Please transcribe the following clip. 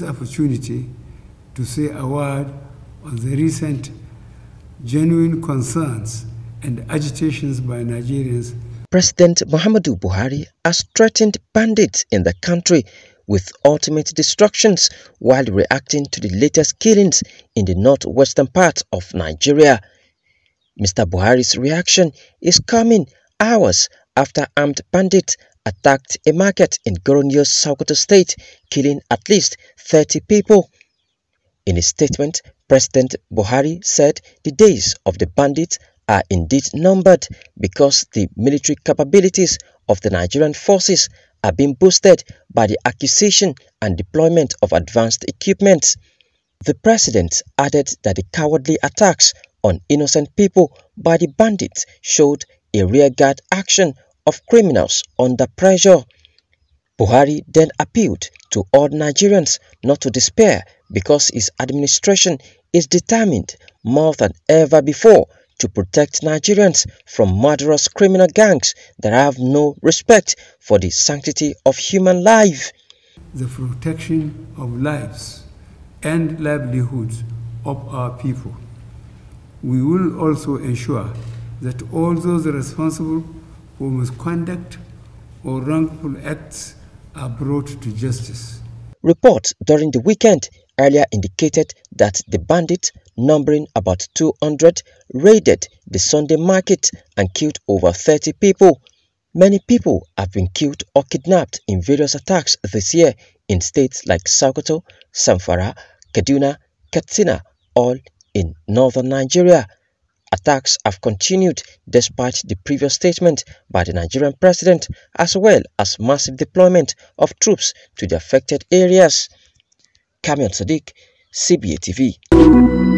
this opportunity to say a word on the recent genuine concerns and agitations by Nigerians. President Muhammadu Buhari has threatened bandits in the country with ultimate destructions while reacting to the latest killings in the northwestern part of Nigeria. Mr. Buhari's reaction is coming hours after armed bandits attacked a market in Goronyo's Sokoto state, killing at least 30 people. In a statement, President Buhari said the days of the bandits are indeed numbered because the military capabilities of the Nigerian forces are being boosted by the acquisition and deployment of advanced equipment. The president added that the cowardly attacks on innocent people by the bandits showed a rearguard action of criminals under pressure. Buhari then appealed to all Nigerians not to despair because his administration is determined more than ever before to protect Nigerians from murderous criminal gangs that have no respect for the sanctity of human life. The protection of lives and livelihoods of our people. We will also ensure that all those responsible for misconduct or wrongful acts are brought to justice. Reports during the weekend earlier indicated that the bandits, numbering about 200, raided the Sunday market and killed over 30 people. Many people have been killed or kidnapped in various attacks this year in states like Sokoto, Zamfara, Kaduna, Katsina, all in northern Nigeria. Attacks have continued despite the previous statement by the Nigerian president as well as massive deployment of troops to the affected areas. Kamil Sadiq, CBA TV.